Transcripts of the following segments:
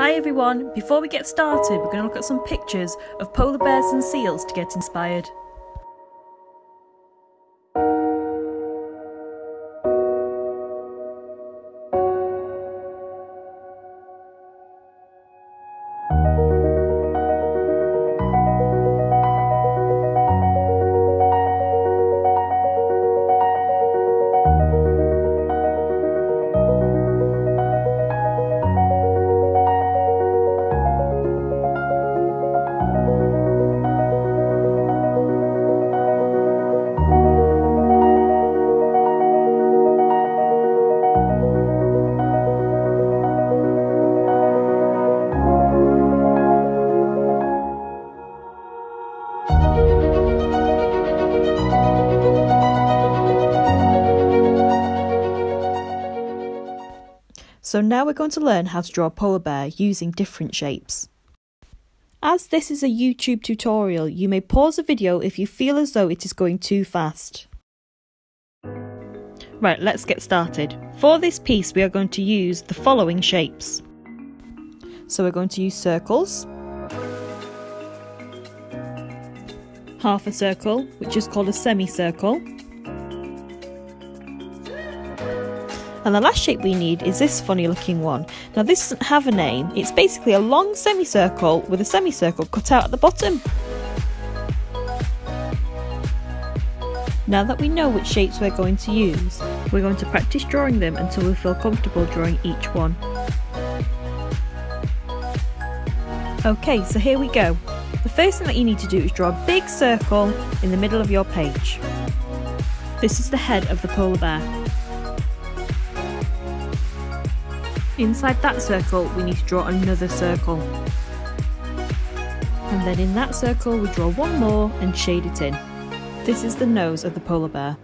Hi everyone, before we get started, we're going to look at some pictures of polar bears and seals to get inspired. So now we're going to learn how to draw a polar bear using different shapes. As this is a YouTube tutorial, you may pause the video if you feel as though it is going too fast. Right, let's get started. For this piece we are going to use the following shapes. So we're going to use circles, half a circle, which is called a semicircle, And the last shape we need is this funny looking one. Now this doesn't have a name, it's basically a long semicircle with a semicircle cut out at the bottom. Now that we know which shapes we're going to use, we're going to practice drawing them until we feel comfortable drawing each one. Okay, so here we go. The first thing that you need to do is draw a big circle in the middle of your page. This is the head of the polar bear. Inside that circle we need to draw another circle. And then in that circle we draw one more and shade it in. This is the nose of the polar bear.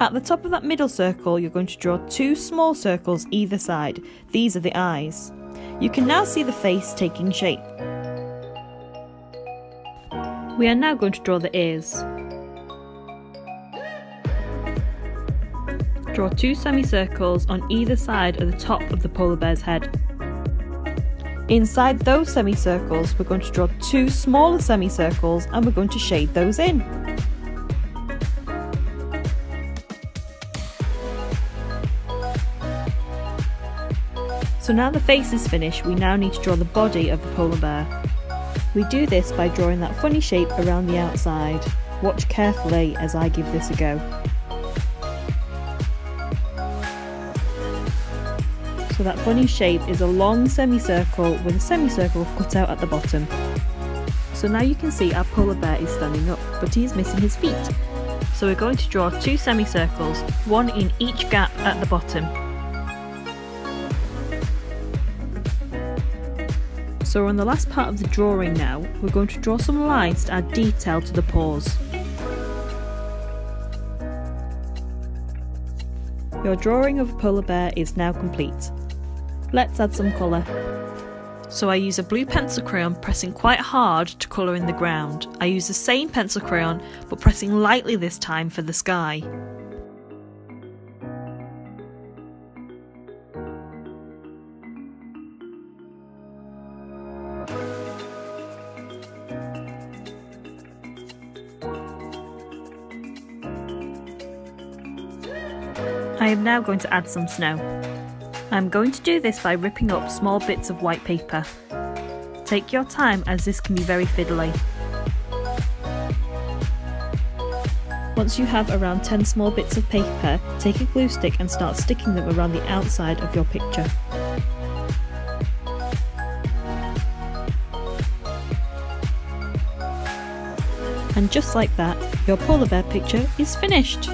At the top of that middle circle you're going to draw two small circles either side. These are the eyes. You can now see the face taking shape. We are now going to draw the ears. Draw two semicircles on either side of the top of the polar bear's head. Inside those semicircles, we're going to draw two smaller semicircles and we're going to shade those in. So now the face is finished, we now need to draw the body of the polar bear. We do this by drawing that funny shape around the outside. Watch carefully as I give this a go. That funny shape is a long semicircle with a semicircle cut out at the bottom. So now you can see our polar bear is standing up, but he is missing his feet. So we're going to draw two semicircles, one in each gap at the bottom. So we're on the last part of the drawing now, we're going to draw some lines to add detail to the paws. Your drawing of a polar bear is now complete. Let's add some colour. So I use a blue pencil crayon pressing quite hard to colour in the ground. I use the same pencil crayon but pressing lightly this time for the sky. I am now going to add some snow. I'm going to do this by ripping up small bits of white paper. Take your time as this can be very fiddly. Once you have around 10 small bits of paper, take a glue stick and start sticking them around the outside of your picture. And just like that, your polar bear picture is finished!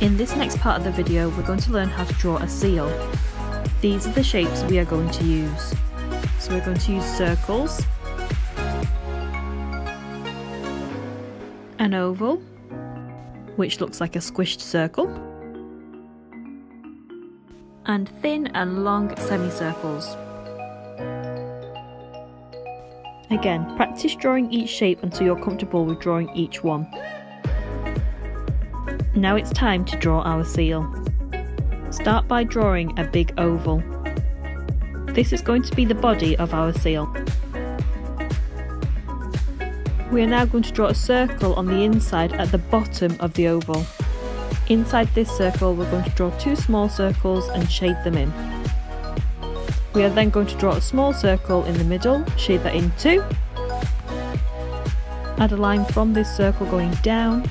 In this next part of the video we're going to learn how to draw a seal. These are the shapes we are going to use. So we're going to use circles, an oval, which looks like a squished circle, and thin and long semicircles. Again, practice drawing each shape until you're comfortable with drawing each one. Now it's time to draw our seal. Start by drawing a big oval. This is going to be the body of our seal. We are now going to draw a circle on the inside at the bottom of the oval. Inside this circle we're going to draw two small circles and shade them in. We are then going to draw a small circle in the middle, shade that in too. Add a line from this circle going down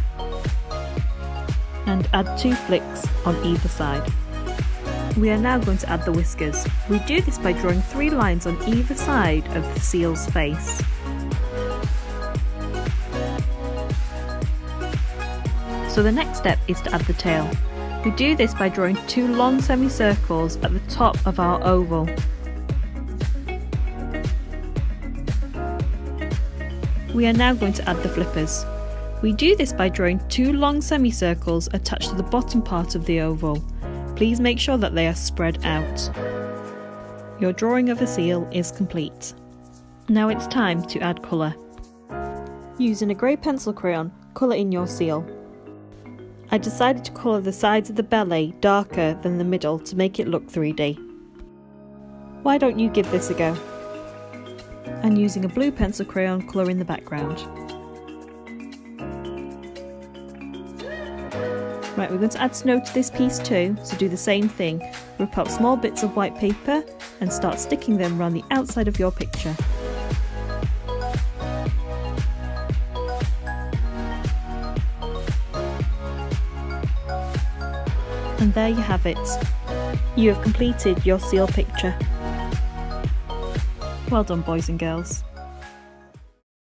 and add two flicks on either side. We are now going to add the whiskers. We do this by drawing three lines on either side of the seal's face. So the next step is to add the tail. We do this by drawing two long semicircles at the top of our oval. We are now going to add the flippers. We do this by drawing two long semicircles attached to the bottom part of the oval. Please make sure that they are spread out. Your drawing of a seal is complete. Now it's time to add colour. Using a grey pencil crayon, colour in your seal. I decided to colour the sides of the belly darker than the middle to make it look 3D. Why don't you give this a go? And using a blue pencil crayon, colour in the background. Right, we're going to add snow to this piece too, so do the same thing. Rip up small bits of white paper and start sticking them around the outside of your picture. And there you have it. You have completed your seal picture. Well done boys and girls.